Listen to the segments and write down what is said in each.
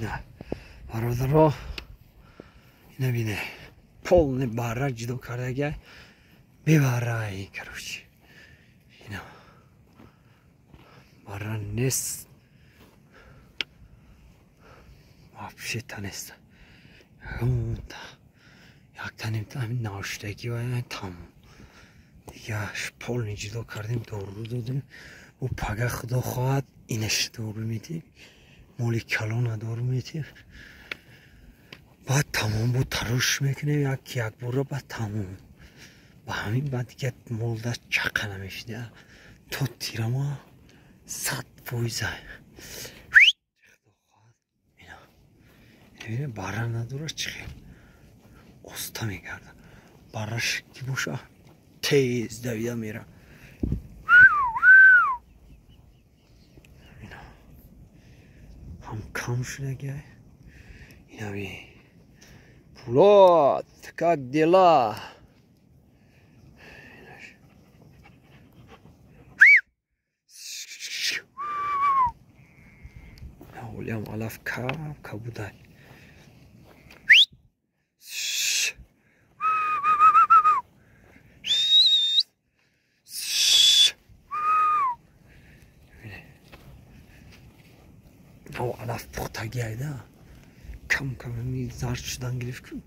на Мародро набине полный барак ҷидо кардага беварай короче ино барак нест вообще та нест ҳамта яктаним ҳамин навштагӣ ва тамом дигаш полни ҷидо кардем дору додем у пага худо хоҳад инаш дору медиҳем моли калона дору метиб баъд тамом бу тарош мекунем як як бора ба тамом. Ба ҳамин ба дигар молда чақа намешида то тирама сад фоиза бара надора чихе оста мегарда бара шикки боша тез давида I'm comfortable guy. You know what I mean? Plot, kagdila. Hocam alaf ka kabudal. Алаф пухтаги айда кам кам зард шудан гирифт ку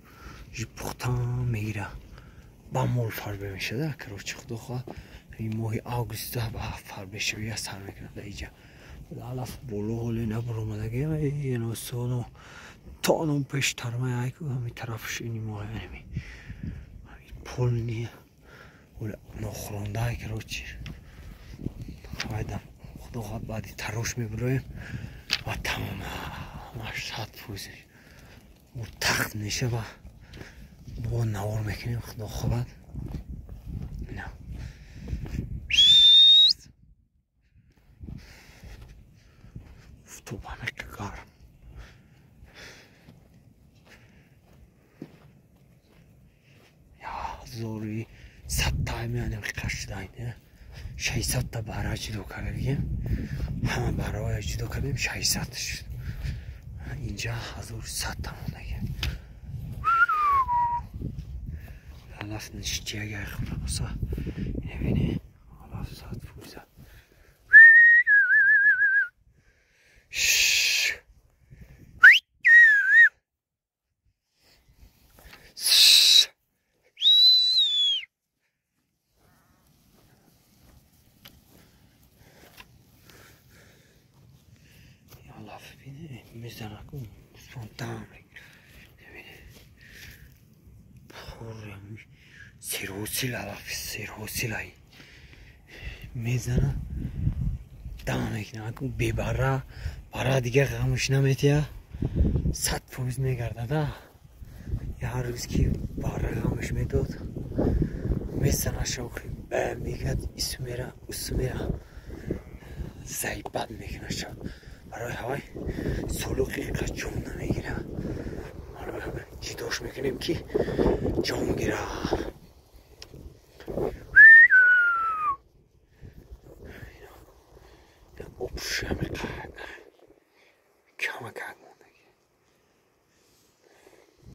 жи пухтан мегира ба мол фарбе мешада короче худо хоҳад ин моҳи августа ба фарбешавия сар мекунада иҷа алаф боло ҳоле набаромадаги еносоно тоном пештарма яйку ҳами тарафш ини моҳами полни нохӯрондаи короче. Айдам худо хоҳад баъди тарош ვათამონა მაშათფუზე უთახ ნიშება. მონა ორ მექინე ხნოხობად ნა ვთუბამე კარ 야 ზორი სატაიმე ანე ხაშდაინე 600 та бара ҷидо кардагем ҳама бароя ҷидо кардем 600 шуд инҷа 1100 та мондагем ҳалаф нишчияга хураса бини ҳалаф сад фуза фӯза алаф бини мезанаку фонтан серҳосил алафи серҳосилай мезана дама мекунам аку бебара бара дигар ғамш наметия. Сад фоиз мегардада. Ҳар рӯз ки бара ғамш медод. Месана Allora, solo che il caccione non mi gira. Allora, ci do smecchinem chi? C'è un gira. Opşamak.